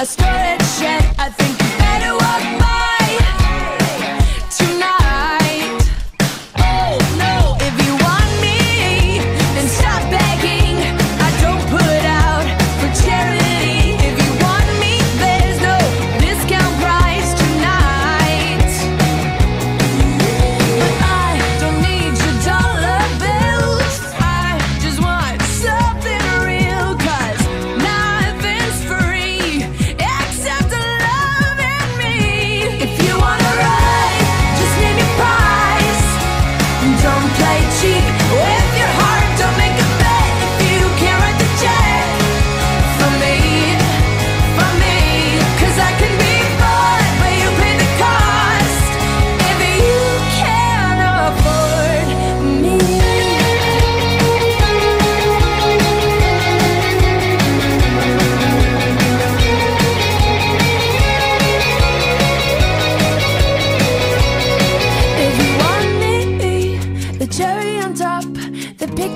A story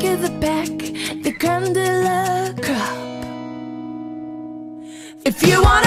back the back, the creme crop. If you want